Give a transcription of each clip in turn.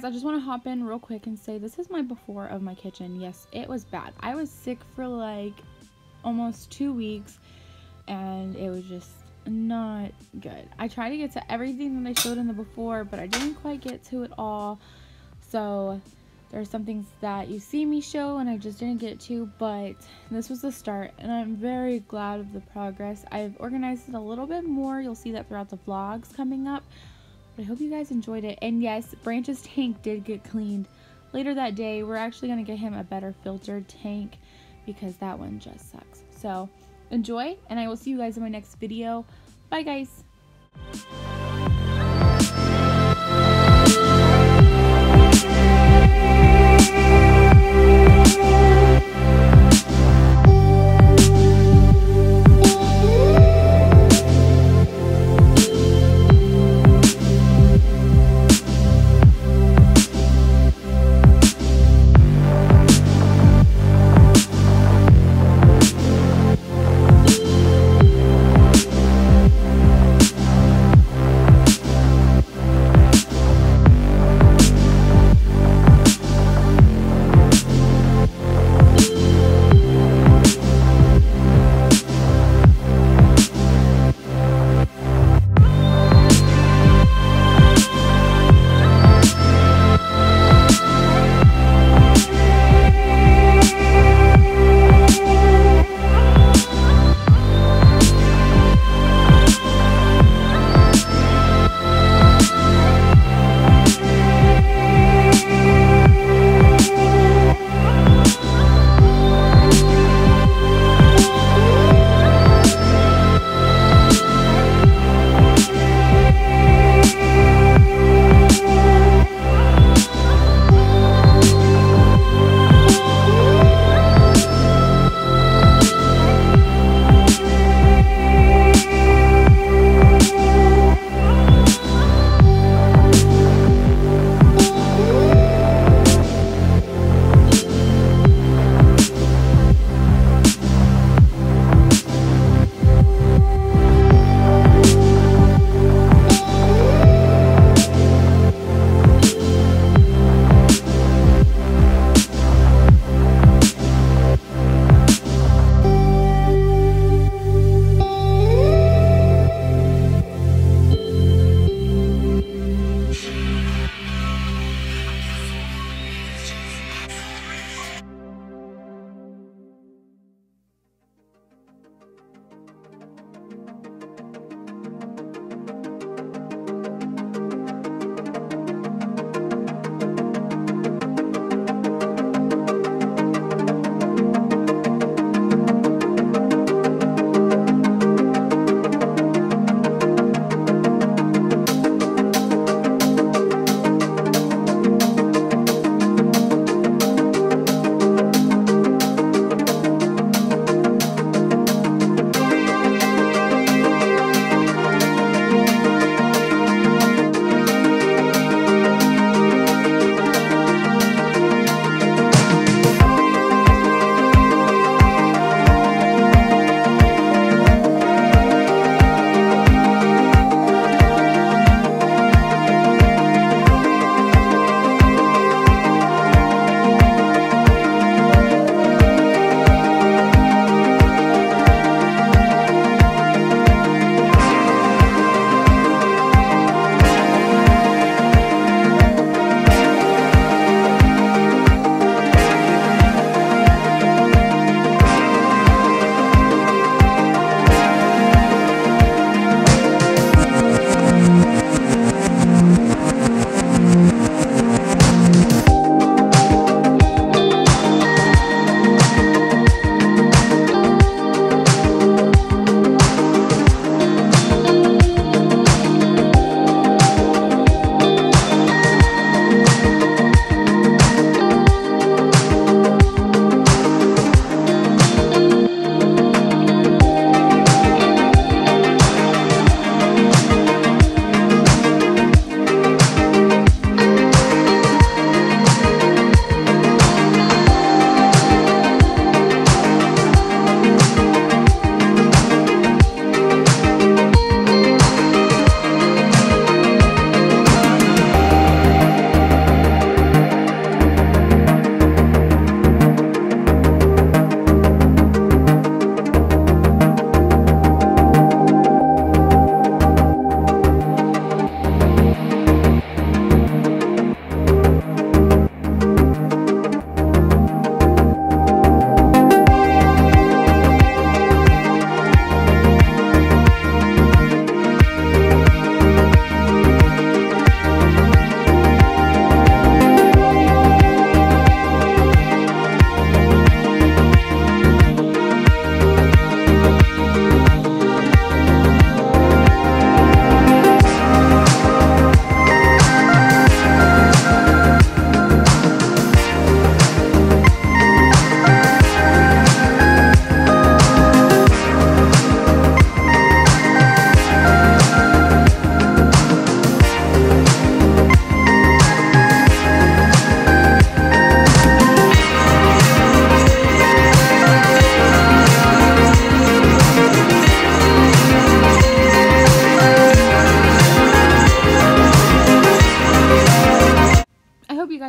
guys, I just want to hop in real quick and say this is my before of my kitchen. Yes, it was bad. I was sick for like almost two weeks and it was just not good. I tried to get to everything that I showed in the before, but I didn't quite get to it all. So there are some things that you see me show and I just didn't get to, but this was the start and I'm very glad of the progress. I've organized it a little bit more. You'll see that throughout the vlogs coming up. But I hope you guys enjoyed it. And yes, Branch's tank did get cleaned. Later that day, we're actually going to get him a better filtered tank because that one just sucks. So enjoy, and I will see you guys in my next video. Bye, guys.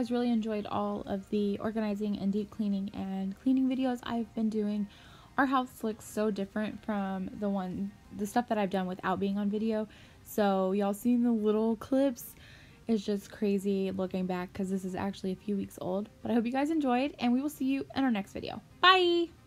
Of the organizing and deep cleaning and cleaning videos I've been doing. Our house looks so different from the one, the stuff that I've done without being on video. So y'all seeing the little clips is just crazy looking back because this is actually a few weeks old. But I hope you guys enjoyed and we will see you in our next video. Bye!